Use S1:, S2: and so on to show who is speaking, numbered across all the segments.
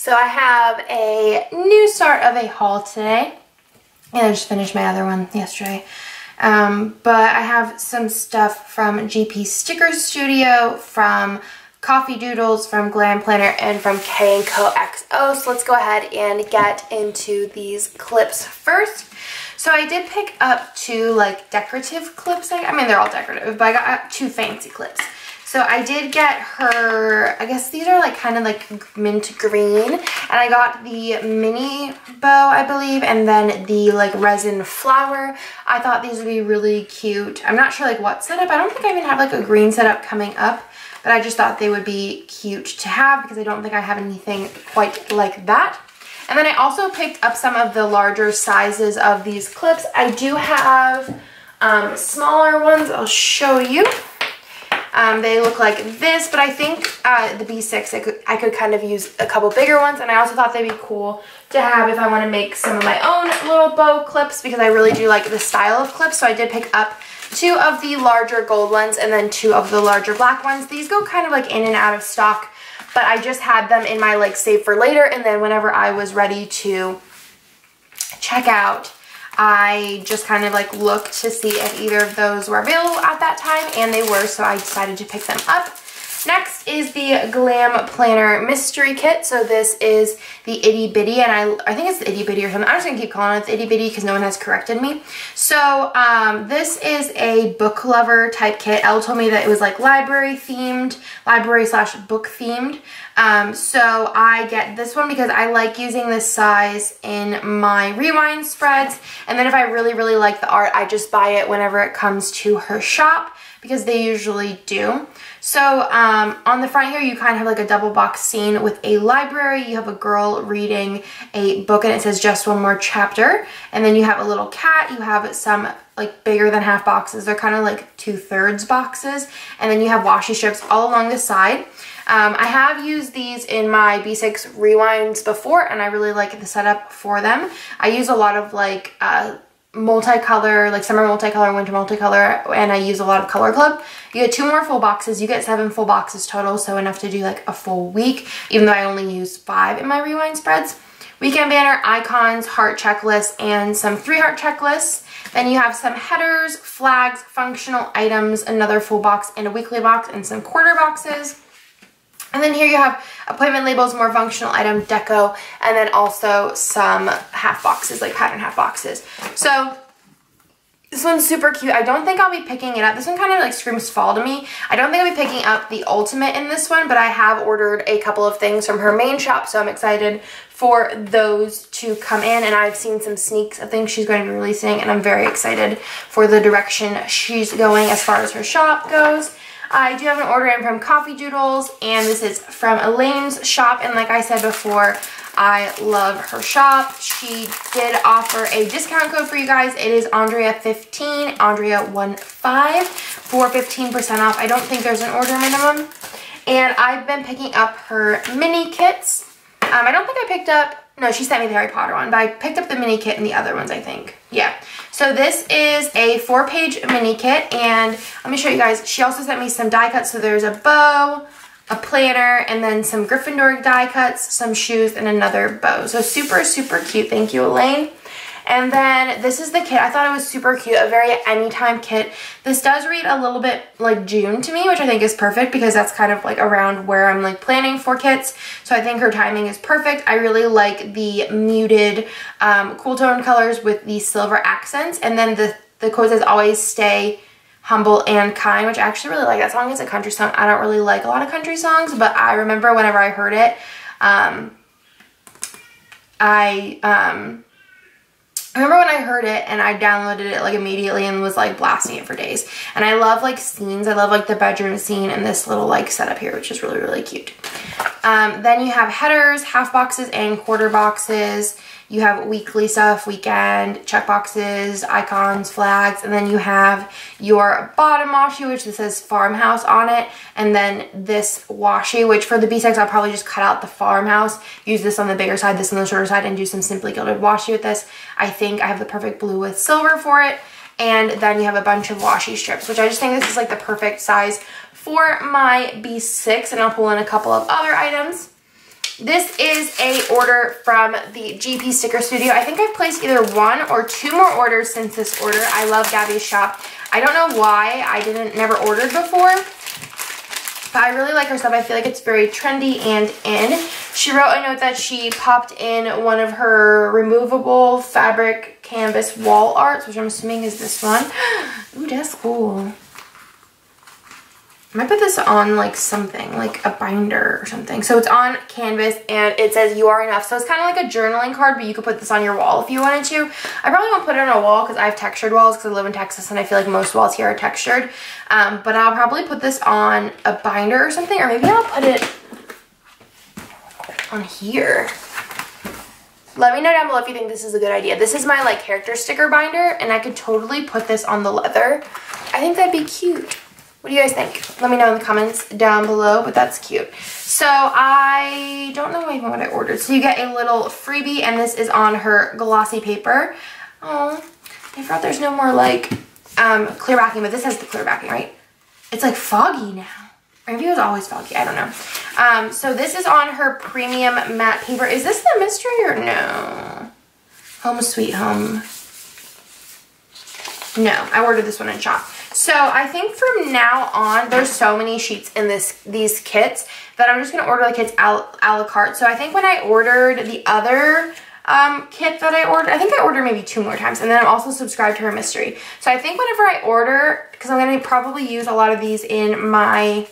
S1: So I have a new start of a haul today. And I just finished my other one yesterday. Um, but I have some stuff from GP Sticker Studio, from Coffee Doodles, from Glam Planner, and from K&Co XO. So let's go ahead and get into these clips first. So I did pick up two like decorative clips. I mean, they're all decorative, but I got two fancy clips. So I did get her, I guess these are like kind of like mint green. And I got the mini bow, I believe, and then the like resin flower. I thought these would be really cute. I'm not sure like what setup. I don't think I even have like a green setup coming up. But I just thought they would be cute to have because I don't think I have anything quite like that. And then I also picked up some of the larger sizes of these clips. I do have um, smaller ones. I'll show you. Um, they look like this, but I think uh, the B6, I could, I could kind of use a couple bigger ones, and I also thought they'd be cool to have if I want to make some of my own little bow clips, because I really do like the style of clips, so I did pick up two of the larger gold ones and then two of the larger black ones. These go kind of like in and out of stock, but I just had them in my like save for later, and then whenever I was ready to check out I just kind of like looked to see if either of those were available at that time and they were so I decided to pick them up. Next is the Glam Planner Mystery Kit. So this is the Itty Bitty, and I, I think it's the Itty Bitty or something. I'm just to keep calling it Itty Bitty because no one has corrected me. So um, this is a book lover type kit. Elle told me that it was like library themed, library slash book themed. Um, so I get this one because I like using this size in my rewind spreads. And then if I really, really like the art, I just buy it whenever it comes to her shop because they usually do. So um, on the front here, you kind of have like a double box scene with a library. You have a girl reading a book and it says just one more chapter. And then you have a little cat. You have some like bigger than half boxes. They're kind of like two thirds boxes. And then you have washi strips all along the side. Um, I have used these in my B6 rewinds before and I really like the setup for them. I use a lot of like uh, multicolor, like summer multicolor, winter multicolor, and I use a lot of Color Club. You get two more full boxes. You get seven full boxes total, so enough to do like a full week, even though I only use five in my rewind spreads. Weekend banner, icons, heart checklist, and some three heart checklists. Then you have some headers, flags, functional items, another full box and a weekly box, and some quarter boxes. And then here you have appointment labels, more functional item, deco, and then also some half boxes, like pattern half boxes. So this one's super cute. I don't think I'll be picking it up. This one kind of like screams fall to me. I don't think I'll be picking up the ultimate in this one, but I have ordered a couple of things from her main shop, so I'm excited for those to come in. And I've seen some sneaks of things she's going to be releasing, and I'm very excited for the direction she's going as far as her shop goes. I do have an order in from Coffee Doodles, and this is from Elaine's shop. And like I said before, I love her shop. She did offer a discount code for you guys. It is Andrea15, Andrea15 for 15% off. I don't think there's an order minimum. And I've been picking up her mini kits. Um, I don't think I picked up, no, she sent me the Harry Potter one, but I picked up the mini kit and the other ones, I think. Yeah. So this is a four page mini kit and let me show you guys. She also sent me some die cuts. So there's a bow, a planner, and then some Gryffindor die cuts, some shoes, and another bow. So super, super cute. Thank you, Elaine. And then this is the kit. I thought it was super cute, a very anytime kit. This does read a little bit like June to me, which I think is perfect because that's kind of like around where I'm like planning for kits. So I think her timing is perfect. I really like the muted um, cool tone colors with the silver accents. And then the, the quote says always stay humble and kind, which I actually really like. That song is a country song. I don't really like a lot of country songs, but I remember whenever I heard it, um, I, um, I remember when I heard it and I downloaded it like immediately and was like blasting it for days. And I love like scenes. I love like the bedroom scene and this little like setup here, which is really, really cute. Um, then you have headers, half boxes, and quarter boxes. You have weekly stuff, weekend, check boxes, icons, flags, and then you have your bottom washi, which this says farmhouse on it, and then this washi, which for the B6, I'll probably just cut out the farmhouse, use this on the bigger side, this on the shorter side, and do some simply gilded washi with this. I think I have the perfect blue with silver for it, and then you have a bunch of washi strips, which I just think this is like the perfect size for my B6, and I'll pull in a couple of other items. This is a order from the GP Sticker Studio. I think I've placed either one or two more orders since this order. I love Gabby's shop. I don't know why I didn't never ordered before, but I really like her stuff. I feel like it's very trendy and in. She wrote a note that she popped in one of her removable fabric canvas wall arts, which I'm assuming is this one. Ooh, that's cool. I might put this on like something, like a binder or something. So it's on canvas and it says you are enough. So it's kind of like a journaling card, but you could put this on your wall if you wanted to. I probably won't put it on a wall because I have textured walls because I live in Texas and I feel like most walls here are textured. Um, but I'll probably put this on a binder or something, or maybe I'll put it on here. Let me know down below if you think this is a good idea. This is my like character sticker binder and I could totally put this on the leather. I think that'd be cute. What do you guys think? Let me know in the comments down below, but that's cute. So I don't know even what I ordered. So you get a little freebie, and this is on her glossy paper. Oh, I forgot there's no more like um, clear backing, but this has the clear backing, right? It's like foggy now. maybe it was always foggy, I don't know. Um, so this is on her premium matte paper. Is this the mystery or no? Home Sweet Home. No, I ordered this one in shop. So I think from now on, there's so many sheets in this these kits that I'm just going to order the kits a, a la carte. So I think when I ordered the other um, kit that I ordered, I think I ordered maybe two more times. And then I'm also subscribed to her mystery. So I think whenever I order, because I'm going to probably use a lot of these in my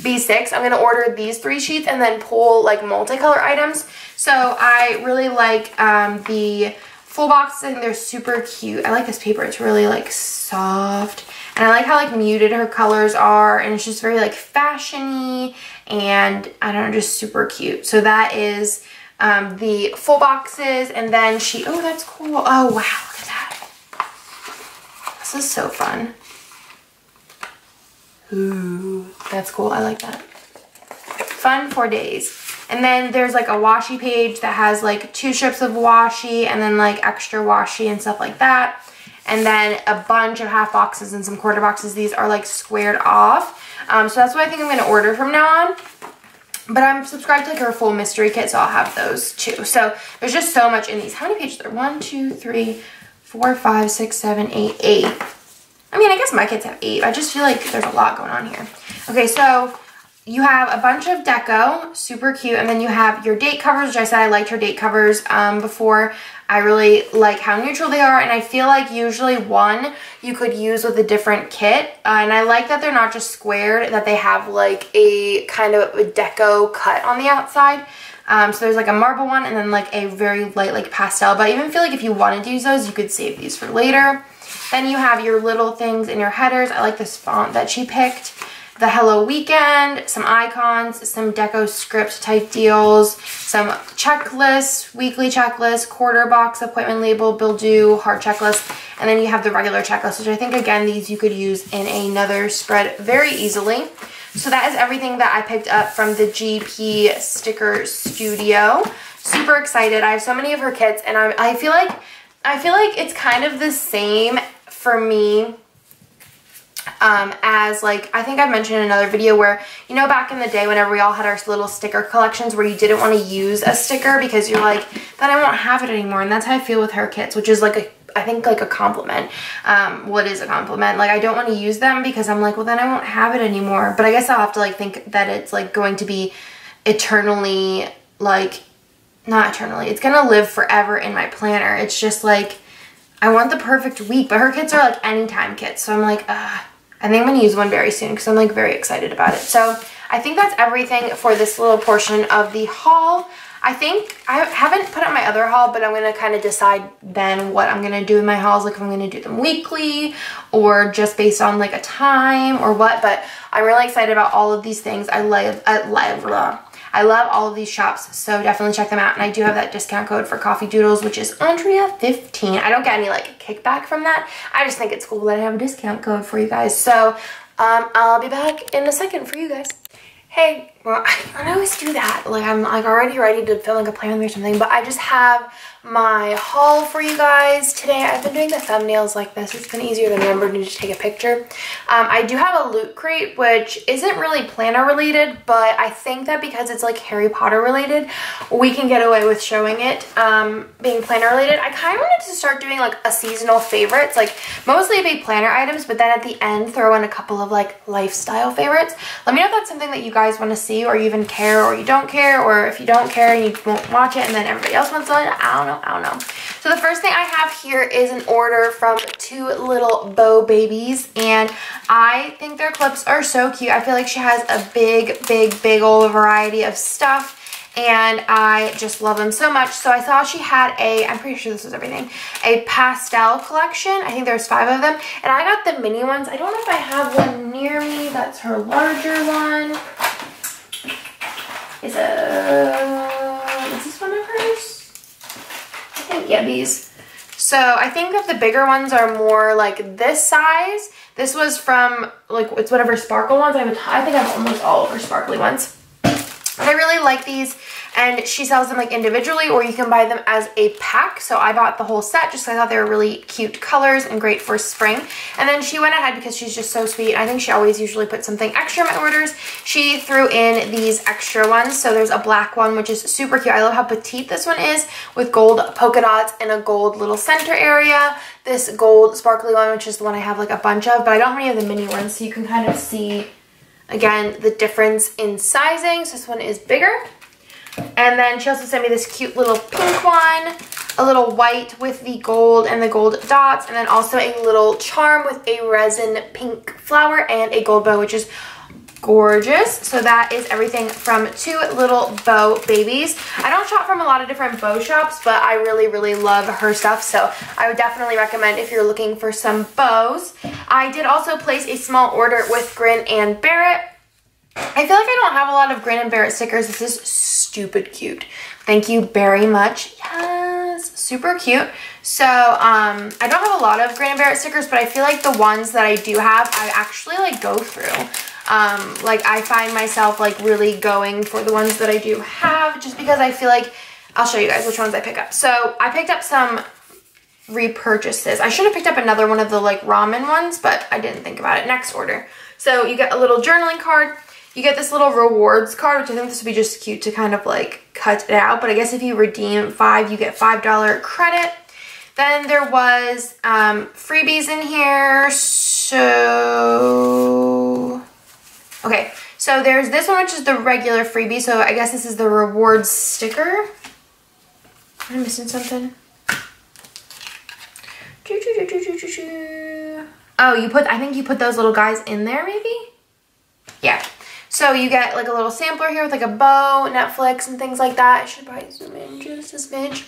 S1: B6, I'm going to order these three sheets and then pull like multicolor items. So I really like um, the full boxes. Think they're super cute. I like this paper. It's really like soft. And I like how like muted her colors are and it's just very like fashiony and I don't know, just super cute. So that is um, the full boxes and then she, oh, that's cool. Oh, wow, look at that. This is so fun. Ooh, that's cool. I like that. Fun for days. And then there's like a washi page that has like two strips of washi and then like extra washi and stuff like that and then a bunch of half boxes and some quarter boxes. These are like squared off. Um, so that's what I think I'm going to order from now on. But I'm subscribed to like her full mystery kit, so I'll have those too. So there's just so much in these. How many pages are there? One, two, three, four, five, six, seven, eight, eight. I mean, I guess my kids have eight. I just feel like there's a lot going on here. Okay, so you have a bunch of deco, super cute, and then you have your date covers, which I said I liked her date covers um, before. I really like how neutral they are and I feel like usually one you could use with a different kit. Uh, and I like that they're not just squared that they have like a kind of a deco cut on the outside. Um, so there's like a marble one and then like a very light like pastel. But I even feel like if you wanted to use those you could save these for later. Then you have your little things in your headers. I like this font that she picked the Hello Weekend, some icons, some deco script type deals, some checklists, weekly checklist, quarter box, appointment label, bill due, heart checklist, and then you have the regular checklist, which I think, again, these you could use in another spread very easily. So that is everything that I picked up from the GP Sticker Studio. Super excited. I have so many of her kits, and I'm, I feel like I feel like it's kind of the same for me um, as like, I think I've mentioned in another video where, you know, back in the day whenever we all had our little sticker collections where you didn't want to use a sticker because you're like, then I won't have it anymore. And that's how I feel with her kits, which is like a I think like a compliment. Um, what is a compliment? Like I don't want to use them because I'm like, well then I won't have it anymore. But I guess I'll have to like think that it's like going to be eternally like, not eternally, it's going to live forever in my planner. It's just like, I want the perfect week, but her kits are like anytime kits. So I'm like, ah, I think I'm going to use one very soon because I'm like very excited about it. So I think that's everything for this little portion of the haul. I think, I haven't put up my other haul, but I'm going to kind of decide then what I'm going to do in my hauls, like if I'm going to do them weekly or just based on like a time or what, but I'm really excited about all of these things. I love, I love, I love all of these shops, so definitely check them out. And I do have that discount code for Coffee Doodles, which is Andrea15. I don't get any like kickback from that. I just think it's cool that I have a discount code for you guys. So um, I'll be back in a second for you guys. Hey, well, I, I always do that. Like I'm like already ready to film like a plan or something, but I just have my haul for you guys today. I've been doing the thumbnails like this. It's been easier to remember to take a picture. Um, I do have a loot crate, which isn't really planner related, but I think that because it's like Harry Potter related, we can get away with showing it um, being planner related. I kind of wanted to start doing like a seasonal favorites, like mostly big planner items, but then at the end throw in a couple of like lifestyle favorites. Let me know if that's something that you guys want to see or you even care or you don't care, or if you don't care and you won't watch it and then everybody else wants to, I don't know know. I don't know. So the first thing I have here is an order from two little bow babies and I think their clips are so cute. I feel like she has a big, big, big old variety of stuff and I just love them so much. So I saw she had a, I'm pretty sure this was everything, a pastel collection. I think there's five of them. And I got the mini ones. I don't know if I have one near me. That's her larger one. Is, a, is this one yeah, these. So I think that the bigger ones are more like this size. This was from, like, it's whatever sparkle ones. I, have think I have almost all of her sparkly ones. And I really like these and she sells them like individually or you can buy them as a pack. So I bought the whole set just because I thought they were really cute colors and great for spring. And then she went ahead because she's just so sweet. I think she always usually puts something extra in my orders. She threw in these extra ones. So there's a black one, which is super cute. I love how petite this one is with gold polka dots and a gold little center area. This gold sparkly one, which is the one I have like a bunch of, but I don't have any of the mini ones. So you can kind of see Again, the difference in sizing. So this one is bigger. And then she also sent me this cute little pink one, a little white with the gold and the gold dots, and then also a little charm with a resin pink flower and a gold bow, which is gorgeous. So that is everything from two little bow babies. I don't shop from a lot of different bow shops, but I really, really love her stuff. So I would definitely recommend if you're looking for some bows. I did also place a small order with Grin and Barrett. I feel like I don't have a lot of Grin and Barrett stickers. This is stupid cute. Thank you very much. Yes, super cute. So um, I don't have a lot of Grin and Barrett stickers, but I feel like the ones that I do have, I actually like go through. Um, like I find myself like really going for the ones that I do have just because I feel like, I'll show you guys which ones I pick up. So I picked up some repurchases. I should have picked up another one of the like ramen ones, but I didn't think about it. Next order. So you get a little journaling card. You get this little rewards card, which I think this would be just cute to kind of like cut it out. But I guess if you redeem five, you get $5 credit. Then there was um, freebies in here. So Okay, so there's this one, which is the regular freebie. So I guess this is the rewards sticker. Am I missing something? Oh, you put, I think you put those little guys in there maybe? Yeah. So you get like a little sampler here with like a bow, Netflix, and things like that. I should probably zoom in just a smidge.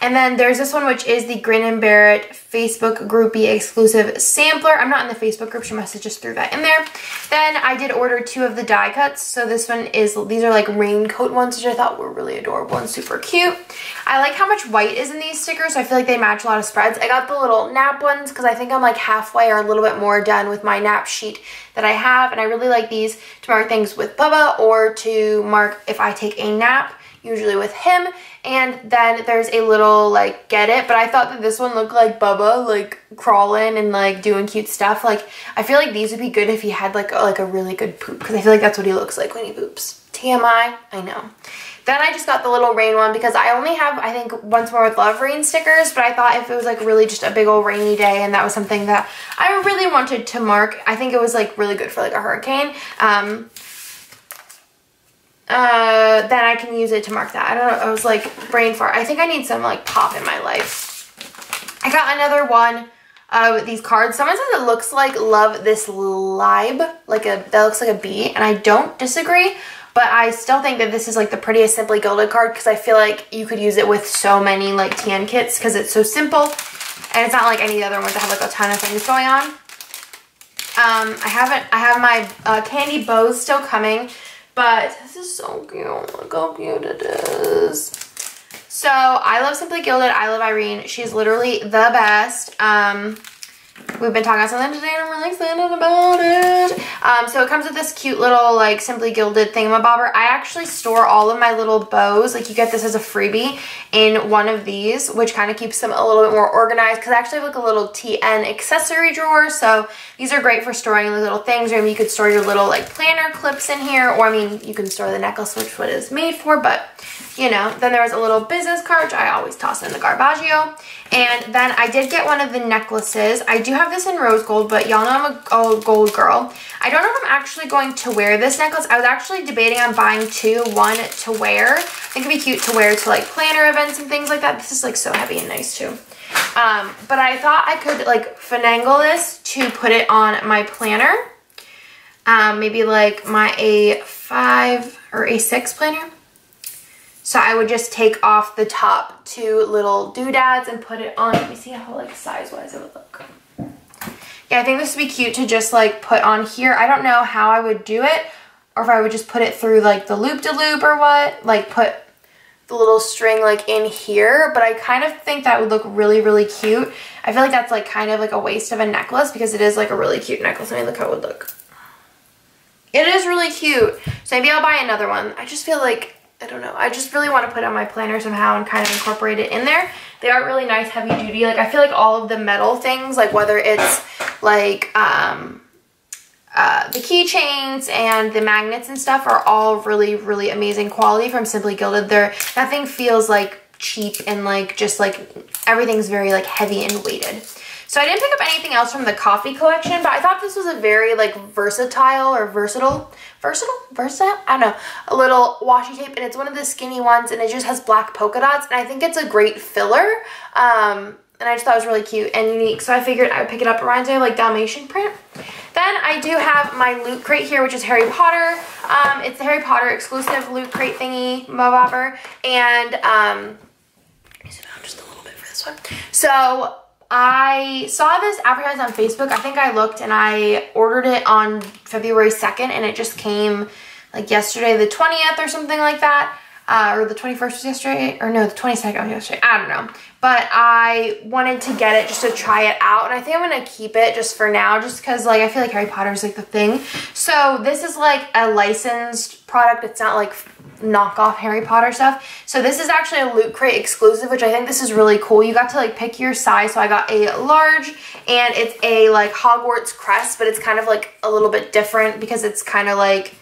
S1: And then there's this one, which is the Grin and Barrett Facebook groupie exclusive sampler. I'm not in the Facebook group. She must have just threw that in there. Then I did order two of the die cuts. So this one is, these are like raincoat ones, which I thought were really adorable and super cute. I like how much white is in these stickers. So I feel like they match a lot of spreads. I got the little nap ones because I think I'm like halfway or a little bit more done with my nap sheet that I have. And I really like these to mark things with Bubba or to mark if I take a nap usually with him. And then there's a little like get it, but I thought that this one looked like Bubba like crawling and like doing cute stuff. Like I feel like these would be good if he had like a, like a really good poop because I feel like that's what he looks like when he poops. TMI, I know. Then I just got the little rain one because I only have, I think, Once More With Love rain stickers, but I thought if it was like really just a big old rainy day and that was something that I really wanted to mark, I think it was like really good for like a hurricane. Um, uh, then I can use it to mark that. I don't know. I was like brain fart. I think I need some like pop in my life. I got another one of these cards. Someone says it looks like Love This Libe. Like a, that looks like a bee. And I don't disagree. But I still think that this is like the prettiest Simply Gilded card because I feel like you could use it with so many like tan kits because it's so simple. And it's not like any other ones that have like a ton of things going on. Um, I haven't, I have my uh, candy bows still coming. But this is so cute. Look how cute it is. So I love Simply Gilded. I love Irene. She's literally the best. Um, we've been talking about something today and I'm really excited about it. Um, so it comes with this cute little like Simply Gilded thingamabobber. I actually store all of my little bows. Like you get this as a freebie in one of these, which kind of keeps them a little bit more organized because I actually have like a little TN accessory drawer. So these are great for storing little things or you could store your little like planner clips in here or I mean you can store the necklace which what is made for but you know then there was a little business card which I always toss in the Garbaggio and then I did get one of the necklaces. I do have this in rose gold, but y'all know I'm a gold girl. I don't know if I'm actually going to wear this necklace. I was actually debating on buying two, one to wear. I think it'd be cute to wear to like planner events and things like that. This is like so heavy and nice too. Um, but I thought I could like finagle this to put it on my planner. Um, maybe like my A5 or A6 planner. So I would just take off the top two little doodads and put it on. Let me see how like size-wise it would look. Yeah, I think this would be cute to just like put on here. I don't know how I would do it or if I would just put it through like the loop-de-loop -loop or what. Like put the little string like in here, but I kind of think that would look really, really cute. I feel like that's like kind of like a waste of a necklace because it is like a really cute necklace. I mean, look how it would look. It is really cute. So maybe I'll buy another one. I just feel like I don't know. I just really want to put on my planner somehow and kind of incorporate it in there. They are really nice heavy duty. Like I feel like all of the metal things, like whether it's like um, uh, the keychains and the magnets and stuff are all really, really amazing quality from Simply Gilded. They're, nothing feels like cheap and like just like everything's very like heavy and weighted. So I didn't pick up anything else from the coffee collection, but I thought this was a very like versatile or versatile, versatile, versatile, I don't know, a little washi tape and it's one of the skinny ones and it just has black polka dots and I think it's a great filler. Um, and I just thought it was really cute and unique. So I figured I would pick it up. It reminds me of like Dalmatian print. Then I do have my loot crate here, which is Harry Potter. Um, it's the Harry Potter exclusive loot crate thingy, mobobber. And um, zoom out just a little bit for this one. So I saw this advertised on Facebook. I think I looked and I ordered it on February 2nd and it just came like yesterday the 20th or something like that. Uh, or the 21st was yesterday, or no, the 22nd was yesterday, I don't know. But I wanted to get it just to try it out, and I think I'm gonna keep it just for now, just because like I feel like Harry Potter is like the thing. So this is like a licensed product, it's not like knockoff Harry Potter stuff. So this is actually a Loot Crate exclusive, which I think this is really cool. You got to like pick your size. So I got a large and it's a like Hogwarts crest, but it's kind of like a little bit different because it's kind of like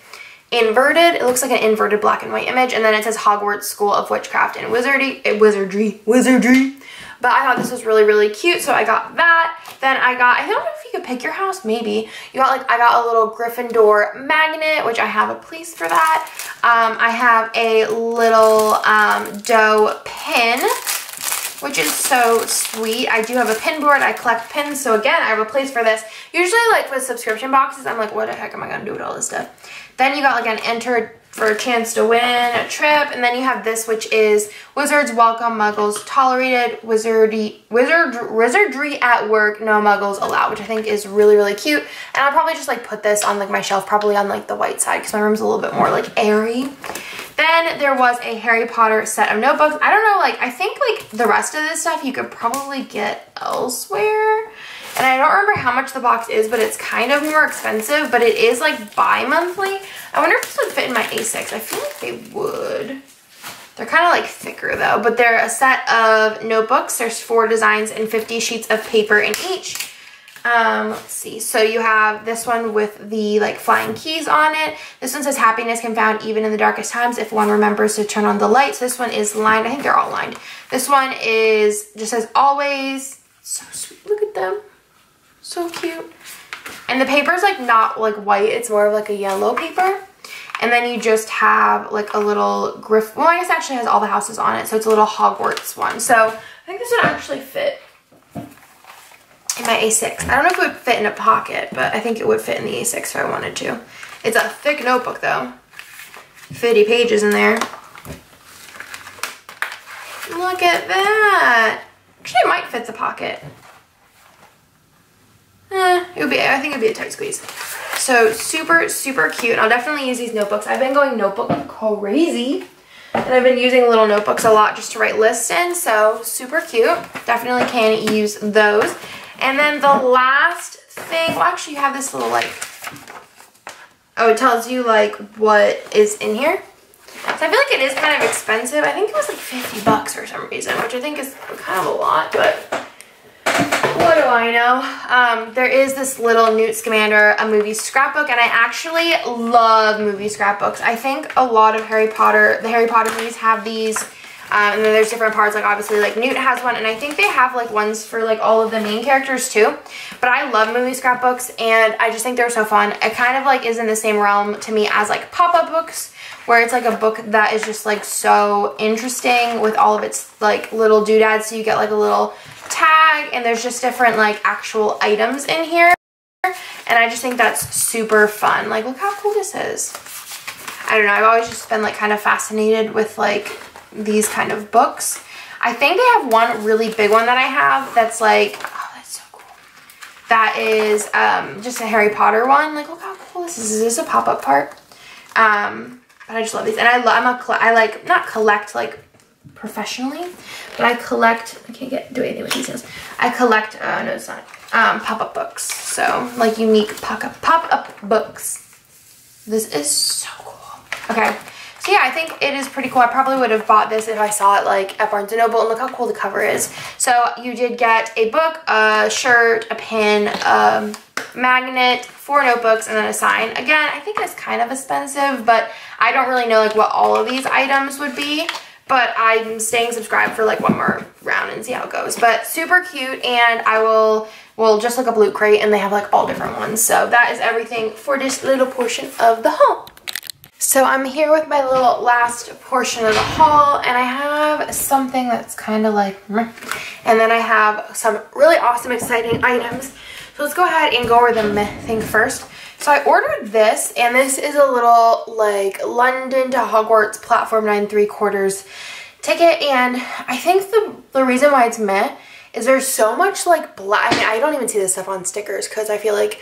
S1: inverted. It looks like an inverted black and white image. And then it says Hogwarts School of Witchcraft and Wizardry, eh, Wizardry, Wizardry. But I thought this was really, really cute, so I got that. Then I got, I don't know if you could pick your house, maybe. You got like, I got a little Gryffindor magnet, which I have a place for that. Um, I have a little um, dough pin, which is so sweet. I do have a pin board. I collect pins, so again, I have a place for this. Usually, like, with subscription boxes, I'm like, what the heck am I going to do with all this stuff? Then you got, like, an enter for a chance to win a trip. And then you have this, which is Wizards Welcome Muggles Tolerated Wizardy Wizard Wizardry at Work No Muggles Allowed, which I think is really really cute. And I'll probably just like put this on like my shelf, probably on like the white side because my room's a little bit more like airy. Then there was a Harry Potter set of notebooks. I don't know, like I think like the rest of this stuff you could probably get elsewhere. And I don't remember how much the box is, but it's kind of more expensive, but it is like bi-monthly. I wonder if this would fit in my A6. I feel like they would. They're kind of like thicker though, but they're a set of notebooks. There's four designs and 50 sheets of paper in each. Um, let's see. So you have this one with the like flying keys on it. This one says happiness can found even in the darkest times if one remembers to turn on the lights. This one is lined. I think they're all lined. This one is just says always. So sweet. Look at them. So cute. And the paper is like not like white. It's more of like a yellow paper. And then you just have like a little griff. Well, I guess actually has all the houses on it. So it's a little Hogwarts one. So I think this would actually fit in my A6. I don't know if it would fit in a pocket, but I think it would fit in the A6 if I wanted to. It's a thick notebook though. 50 pages in there. Look at that. Actually, it might fit the pocket. Eh, it would be, I think it would be a tight squeeze. So super, super cute. I'll definitely use these notebooks. I've been going notebook crazy. And I've been using little notebooks a lot just to write lists in. So super cute. Definitely can use those. And then the last thing, well actually you have this little like, oh it tells you like what is in here. So I feel like it is kind of expensive. I think it was like 50 bucks for some reason, which I think is kind of a lot, but what do I know? Um, there is this little Newt Scamander, a movie scrapbook, and I actually love movie scrapbooks. I think a lot of Harry Potter, the Harry Potter movies have these, um, and then there's different parts, like obviously like Newt has one, and I think they have like ones for like all of the main characters too. But I love movie scrapbooks, and I just think they're so fun. It kind of like is in the same realm to me as like pop-up books, where it's like a book that is just like so interesting with all of its like little doodads. So you get like a little tag and there's just different like actual items in here. And I just think that's super fun. Like look how cool this is. I don't know, I've always just been like kind of fascinated with like these kind of books. I think they have one really big one that I have that's like, oh that's so cool. That is um, just a Harry Potter one. Like look how cool this is. Is this a pop-up part? Um, but I just love these. And I love, I'm a, I like, not collect like professionally, but I collect, I can't get, do anything with these things. I collect, uh, no it's not, um, pop-up books. So like unique pop-up pop-up books. This is so cool. Okay. So yeah, I think it is pretty cool. I probably would have bought this if I saw it like at Barnes & Noble. And look how cool the cover is. So you did get a book, a shirt, a pin, um, magnet, four notebooks, and then a sign. Again, I think it's kind of expensive, but I don't really know like what all of these items would be. But I'm staying subscribed for like one more round and see how it goes. But super cute, and I will will just look up Loot Crate, and they have like all different ones. So that is everything for this little portion of the haul. So I'm here with my little last portion of the haul and I have something that's kind of like and then I have some really awesome exciting items so let's go ahead and go over the thing first. So I ordered this, and this is a little like London to Hogwarts platform 9 3 quarters ticket. And I think the, the reason why it's meh is there's so much like black. I mean, I don't even see this stuff on stickers because I feel like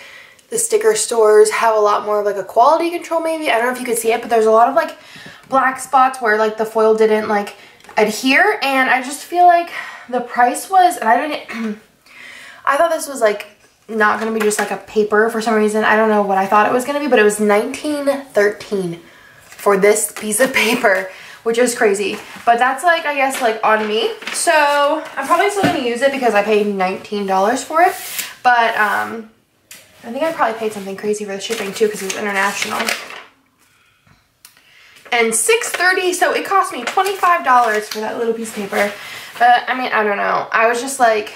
S1: the sticker stores have a lot more of like a quality control maybe. I don't know if you could see it, but there's a lot of like black spots where like the foil didn't like adhere. And I just feel like the price was, and I didn't, I thought this was like not going to be just like a paper for some reason. I don't know what I thought it was going to be, but it was 1913 for this piece of paper, which is crazy. But that's like, I guess, like on me. So I'm probably still going to use it because I paid $19 for it. But um, I think I probably paid something crazy for the shipping too because it was international. And 6.30, so it cost me $25 for that little piece of paper. But I mean, I don't know. I was just like,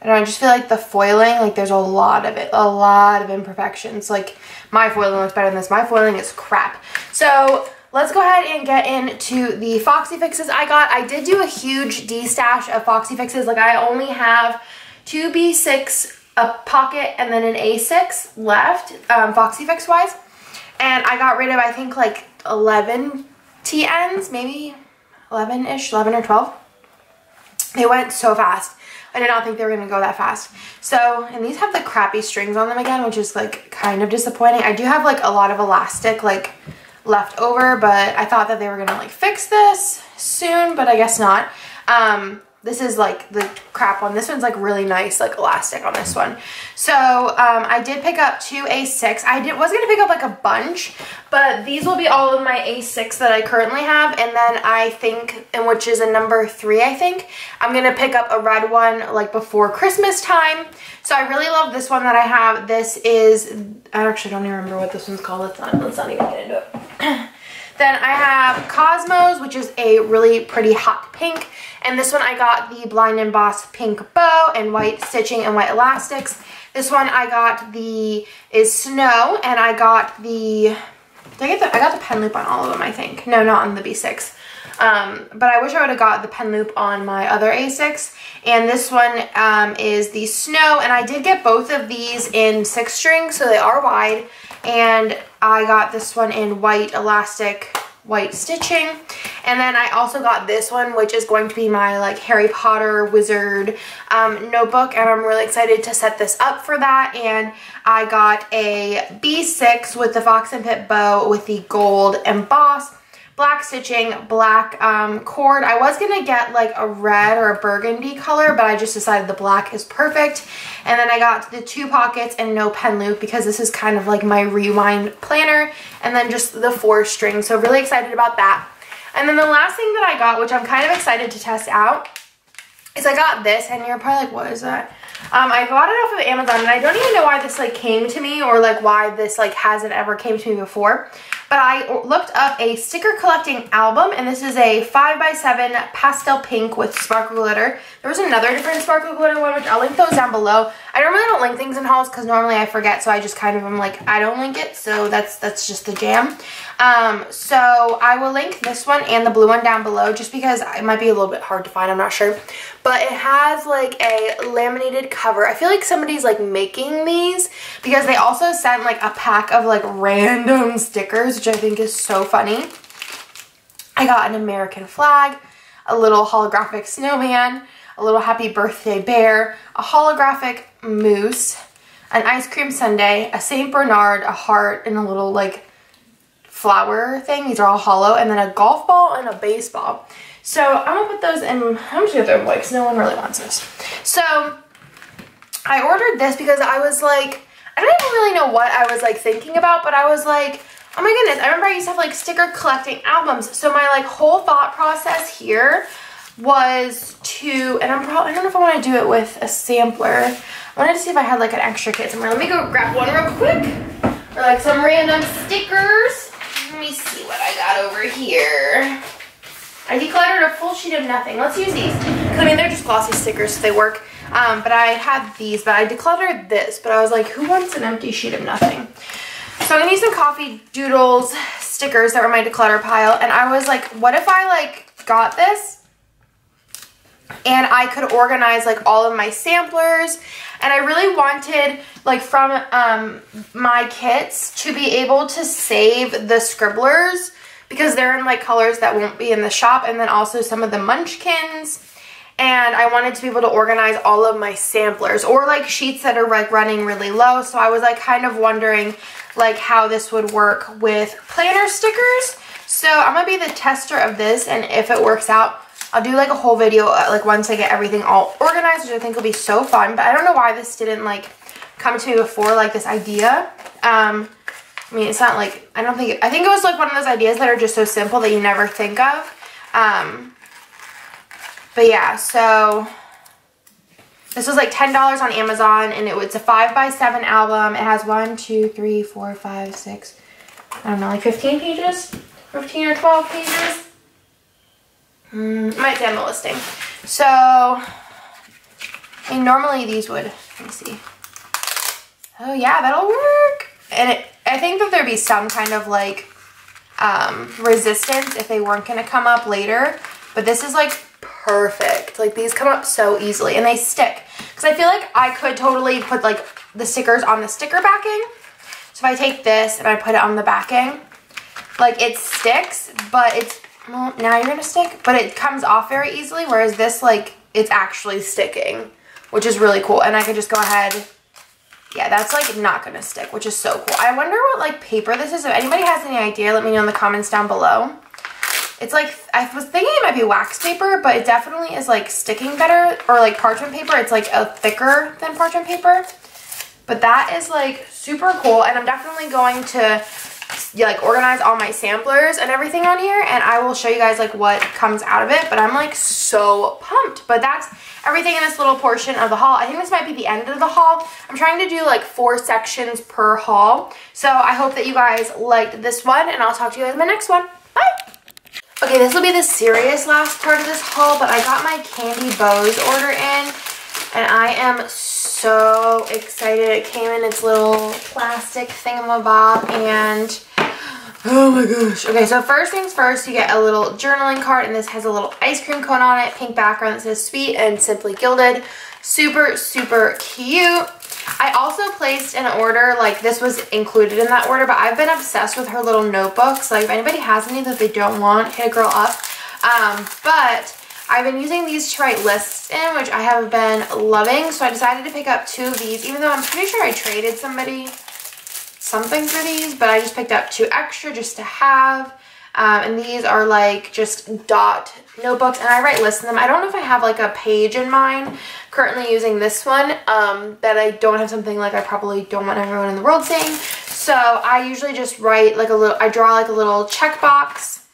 S1: I don't know, I just feel like the foiling, like there's a lot of it, a lot of imperfections. Like my foiling looks better than this. My foiling is crap. So let's go ahead and get into the Foxy Fixes I got. I did do a huge D-stash of Foxy Fixes. Like I only have two B6, a pocket, and then an A6 left, um, Foxy Fix wise. And I got rid of, I think, like 11 TNs, maybe 11-ish, 11 or 12. They went so fast. I did not think they were to go that fast. So, and these have the crappy strings on them again, which is like kind of disappointing. I do have like a lot of elastic like left over, but I thought that they were to like fix this soon, but I guess not. Um, this is like the crap one. This one's like really nice, like elastic on this one. So um, I did pick up two A6. I did was gonna pick up like a bunch, but these will be all of my A6 that I currently have. And then I think, and which is a number three, I think, I'm gonna pick up a red one like before Christmas time. So I really love this one that I have. This is, I actually don't even remember what this one's called. Let's not, let's not even get into it. then I have Cosmos, which is a really pretty hot pink. And this one I got the Blind Emboss pink bow and white stitching and white elastics. This one I got the, is Snow, and I got the, did I get the, I got the pen loop on all of them, I think. No, not on the B6. Um, but I wish I would have got the pen loop on my other A6. And this one um, is the Snow, and I did get both of these in six string, so they are wide. And I got this one in white elastic white stitching. And then I also got this one, which is going to be my like Harry Potter wizard um, notebook. And I'm really excited to set this up for that. And I got a B6 with the Fox and Pit bow with the gold emboss black stitching, black um, cord. I was going to get like a red or a burgundy color, but I just decided the black is perfect. And then I got the two pockets and no pen loop because this is kind of like my rewind planner. And then just the four strings. So really excited about that. And then the last thing that I got, which I'm kind of excited to test out, is I got this. And you're probably like, what is that? Um, I got it off of Amazon and I don't even know why this like came to me or like why this like hasn't ever came to me before. But I looked up a sticker collecting album and this is a 5x7 pastel pink with sparkle glitter. There was another different sparkle glitter one which I'll link those down below. I normally don't link things in hauls because normally I forget so I just kind of am like I don't link it so that's that's just the jam. Um, so I will link this one and the blue one down below just because it might be a little bit hard to find, I'm not sure. But it has like a laminated cover. I feel like somebody's like making these because they also sent like a pack of like random stickers, which I think is so funny. I got an American flag, a little holographic snowman, a little happy birthday bear, a holographic moose, an ice cream sundae, a St. Bernard, a heart, and a little like flower thing. These are all hollow. And then a golf ball and a baseball. So I'm to put those in. I'm just to throw them away because no one really wants this. So I ordered this because I was like, I don't even really know what I was like thinking about, but I was like, oh my goodness, I remember I used to have like sticker collecting albums. So my like whole thought process here was to, and I'm probably, I don't know if I want to do it with a sampler. I wanted to see if I had like an extra kit somewhere. Let me go grab one real quick. Or like some random stickers. Me see what I got over here. I decluttered a full sheet of nothing. Let's use these. I mean, they're just glossy stickers, so they work. Um, but I had these, but I decluttered this. But I was like, who wants an empty sheet of nothing? So I'm going to use some Coffee Doodles stickers that were my declutter pile. And I was like, what if I like got this and I could organize like all of my samplers and I really wanted like from um, my kits to be able to save the scribblers because they're in like colors that won't be in the shop and then also some of the munchkins. And I wanted to be able to organize all of my samplers or like sheets that are like running really low. So I was like kind of wondering like how this would work with planner stickers. So I'm gonna be the tester of this and if it works out I'll do like a whole video uh, like once I get everything all organized, which I think will be so fun. But I don't know why this didn't like come to me before, like this idea. Um, I mean, it's not like, I don't think, I think it was like one of those ideas that are just so simple that you never think of. Um, but yeah, so this was like $10 on Amazon and it was a 5 by 7 album. It has one, two, three, four, five, six, I don't know, like 15 pages? 15 or 12 pages? Mm, might say listing. So, I mean, normally these would, let me see. Oh yeah, that'll work. And it, I think that there'd be some kind of like um, resistance if they weren't to come up later. But this is like perfect. Like these come up so easily and they stick. Because I feel like I could totally put like the stickers on the sticker backing. So if I take this and I put it on the backing, like it sticks, but it's well, now you're gonna stick, but it comes off very easily, whereas this, like, it's actually sticking, which is really cool. And I can just go ahead, yeah, that's, like, not gonna stick, which is so cool. I wonder what, like, paper this is. If anybody has any idea, let me know in the comments down below. It's like, I was thinking it might be wax paper, but it definitely is, like, sticking better, or, like, parchment paper. It's, like, a thicker than parchment paper. But that is, like, super cool, and I'm definitely going to like organize all my samplers and everything on here and I will show you guys like what comes out of it but I'm like so pumped. But that's everything in this little portion of the haul I think this might be the end of the haul I'm trying to do like four sections per haul so I hope that you guys liked this one and I'll talk to you guys in the next one. Bye! Okay this will be the serious last part of this haul but I got my candy bows order in and I am so excited. It came in its little plastic thingamabob and oh my gosh. Okay, so first things first, you get a little journaling card and this has a little ice cream cone on it, pink background that says sweet and simply gilded. Super, super cute. I also placed an order, like this was included in that order, but I've been obsessed with her little notebooks. Like if anybody has any that they don't want, hit a girl up. Um, but I've been using these to write lists in, which I have been loving. So I decided to pick up two of these, even though I'm pretty sure I traded somebody something for these, but I just picked up two extra just to have. Um, and these are like just dot notebooks and I write lists in them. I don't know if I have like a page in mind currently using this one um, that I don't have something like I probably don't want everyone in the world seeing. So I usually just write like a little, I draw like a little checkbox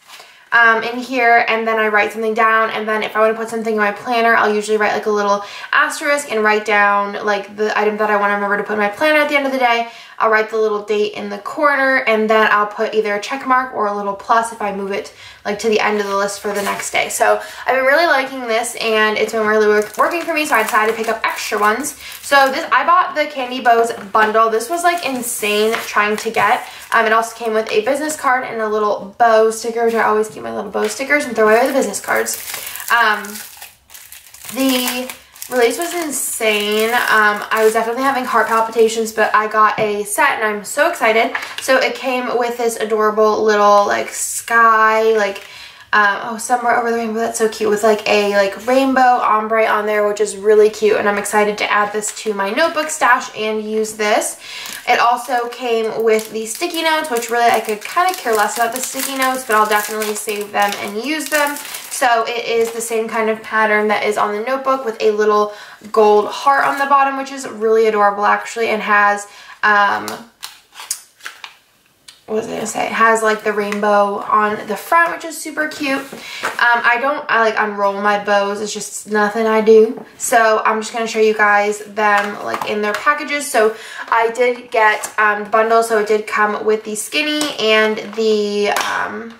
S1: um, in here and then I write something down and then if I want to put something in my planner I'll usually write like a little asterisk and write down like the item that I want to remember to put in my planner at the end of the day I'll write the little date in the corner and then I'll put either a check mark or a little plus if I move it like to the end of the list for the next day. So I've been really liking this and it's been really work working for me so I decided to pick up extra ones. So this I bought the Candy Bows bundle. This was like insane trying to get. Um, it also came with a business card and a little bow sticker which I always keep my little bow stickers and throw away the business cards. Um, the Release was insane. Um, I was definitely having heart palpitations, but I got a set and I'm so excited. So it came with this adorable little like sky, like um, oh, somewhere over the rainbow. That's so cute with like a like rainbow ombre on there, which is really cute. And I'm excited to add this to my notebook stash and use this. It also came with the sticky notes, which really I could kind of care less about the sticky notes, but I'll definitely save them and use them. So it is the same kind of pattern that is on the notebook with a little gold heart on the bottom, which is really adorable actually, and has um, what was I gonna say? It has like the rainbow on the front, which is super cute. Um, I don't, I like unroll my bows. It's just nothing I do. So I'm just gonna show you guys them like in their packages. So I did get um, the bundle, so it did come with the skinny and the, um,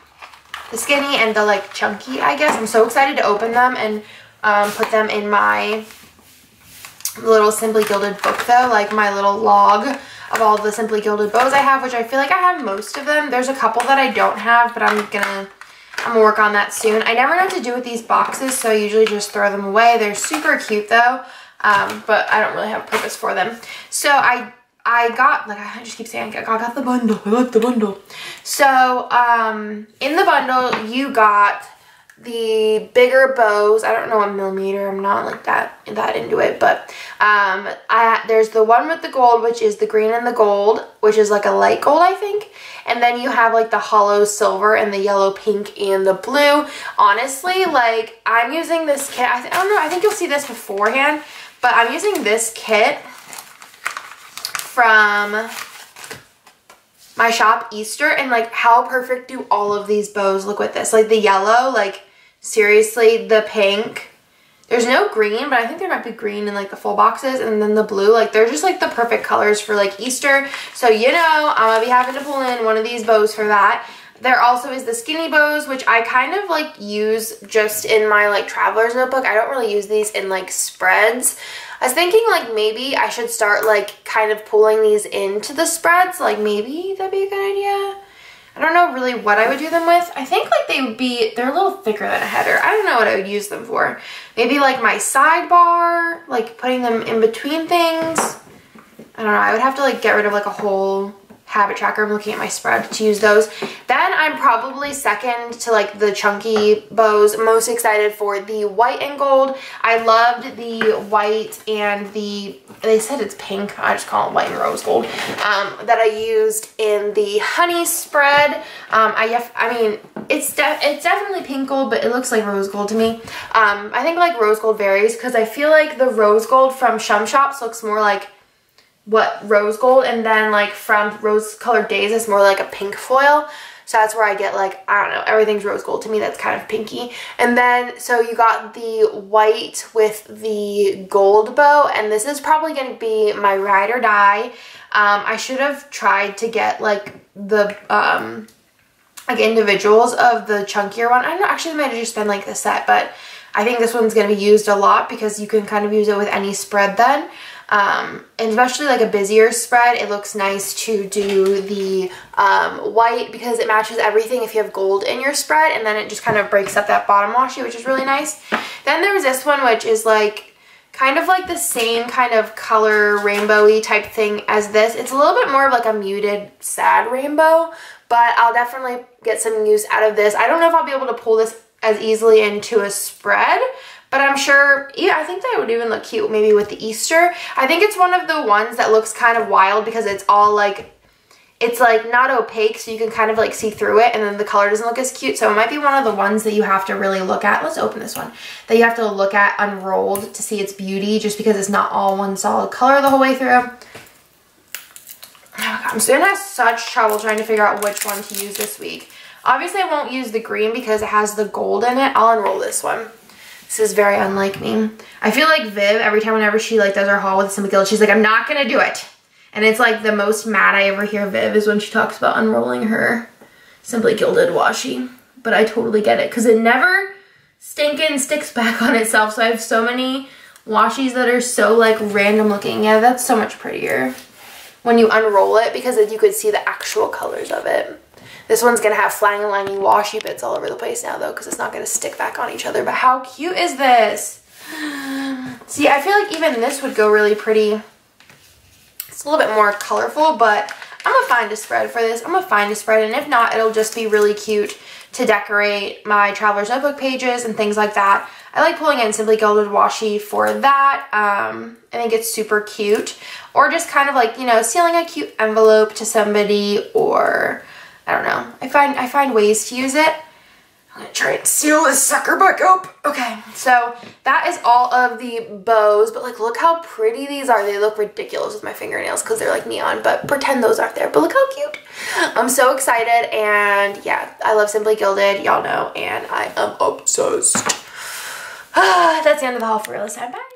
S1: the skinny and the like chunky, I guess. I'm so excited to open them and um, put them in my little Simply Gilded book though, like my little log of all the Simply Gilded bows I have, which I feel like I have most of them. There's a couple that I don't have, but I'm gonna I'm gonna work on that soon. I never know what to do with these boxes, so I usually just throw them away. They're super cute though, um, but I don't really have a purpose for them. So I I got, like I just keep saying, I got the bundle. I like the bundle. So um, in the bundle, you got the bigger bows. I don't know what millimeter. I'm not like that that into it, but um, I there's the one with the gold, which is the green and the gold, which is like a light gold, I think. And then you have like the hollow silver and the yellow, pink, and the blue. Honestly, like I'm using this kit. I, I don't know. I think you'll see this beforehand, but I'm using this kit from my shop Easter and like how perfect do all of these bows look with this like the yellow like seriously the pink there's no green but I think there might be green in like the full boxes and then the blue like they're just like the perfect colors for like Easter so you know I'm gonna be having to pull in one of these bows for that there also is the skinny bows, which I kind of like use just in my like traveler's notebook. I don't really use these in like spreads. I was thinking like maybe I should start like kind of pulling these into the spreads. Like maybe that'd be a good idea. I don't know really what I would do them with. I think like they would be, they're a little thicker than a header. I don't know what I would use them for. Maybe like my sidebar, like putting them in between things. I don't know. I would have to like get rid of like a whole habit tracker. I'm looking at my spread to use those. Then I'm probably second to like the chunky bows. Most excited for the white and gold. I loved the white and the, they said it's pink. I just call it white and rose gold. Um, that I used in the honey spread. Um, I, I mean, it's, de it's definitely pink gold, but it looks like rose gold to me. Um, I think like rose gold varies because I feel like the rose gold from Shum Shops looks more like what rose gold and then like from rose colored days it's more like a pink foil so that's where I get like, I don't know, everything's rose gold to me. That's kind of pinky. And then, so you got the white with the gold bow. And this is probably going to be my ride or die. Um, I should have tried to get like the, um, like individuals of the chunkier one. I don't know, actually I might have just been like the set, but I think this one's going to be used a lot because you can kind of use it with any spread then. Um, and especially like a busier spread, it looks nice to do the um, white because it matches everything if you have gold in your spread and then it just kind of breaks up that bottom washi, which is really nice. Then there's this one, which is like kind of like the same kind of color rainbowy type thing as this. It's a little bit more of like a muted sad rainbow, but I'll definitely get some use out of this. I don't know if I'll be able to pull this as easily into a spread, but I'm sure, yeah, I think that would even look cute maybe with the Easter. I think it's one of the ones that looks kind of wild because it's all like, it's like not opaque so you can kind of like see through it and then the color doesn't look as cute. So it might be one of the ones that you have to really look at. Let's open this one. That you have to look at unrolled to see its beauty just because it's not all one solid color the whole way through. Oh I'm still gonna have such trouble trying to figure out which one to use this week. Obviously I won't use the green because it has the gold in it. I'll unroll this one. This is very unlike me. I feel like Viv, every time whenever she like does her haul with Simply Gilded, she's like, I'm not gonna do it. And it's like the most mad I ever hear Viv is when she talks about unrolling her Simply Gilded washi. But I totally get it because it never stinking sticks back on itself. So I have so many washis that are so like random looking. Yeah, that's so much prettier when you unroll it because you could see the actual colors of it. This one's gonna have flying and lining washi bits all over the place now though because it's not gonna stick back on each other. But how cute is this? See, I feel like even this would go really pretty it's a little bit more colorful, but I'm gonna find a spread for this. I'm gonna find a spread, and if not, it'll just be really cute to decorate my Traveler's Notebook pages and things like that. I like pulling in Simply Gilded Washi for that. Um, I think it's super cute. Or just kind of like, you know, sealing a cute envelope to somebody or, I don't know. I find, I find ways to use it. I'm gonna try and seal this sucker back up. Okay, so that is all of the bows, but like look how pretty these are. They look ridiculous with my fingernails because they're like neon, but pretend those aren't there. But look how cute. I'm so excited and yeah, I love Simply Gilded, y'all know, and I am obsessed. That's the end of the haul for real this time. Bye.